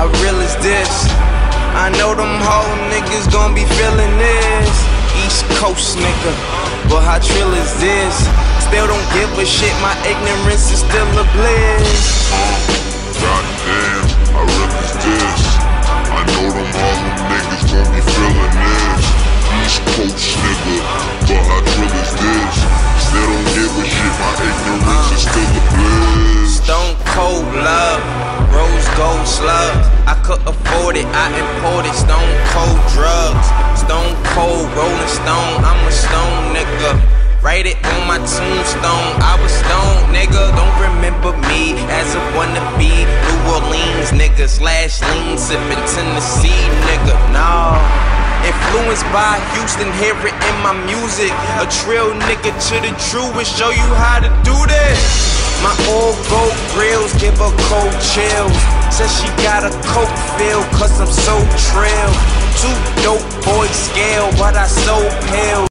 how real is this? I know them Harlem niggas gon' be feeling this. East Coast nigga, but how trill is this? Still don't give a shit, my ignorance is still a bliss. Goddamn, how real is this? I know them Harlem niggas gon' be feeling this. East Coast nigga, but how trill is this? Still don't give a shit, my ignorance is still a bliss. Stone cold love, rose gold slugs. I could it, I imported stone cold drugs. Stone cold rolling stone, I'm a stone nigga. Write it on my tombstone, I was stone nigga. Don't remember me as a wannabe New Orleans nigga. Slash lean sipping Tennessee nigga. Nah. Influenced by Houston, hear it in my music. A trill nigga to the truest, show you how to do this. My old gold grills give her cold chills. Says she got a coke feel, cause I'm so trill. Two dope boys scale, but I so pale.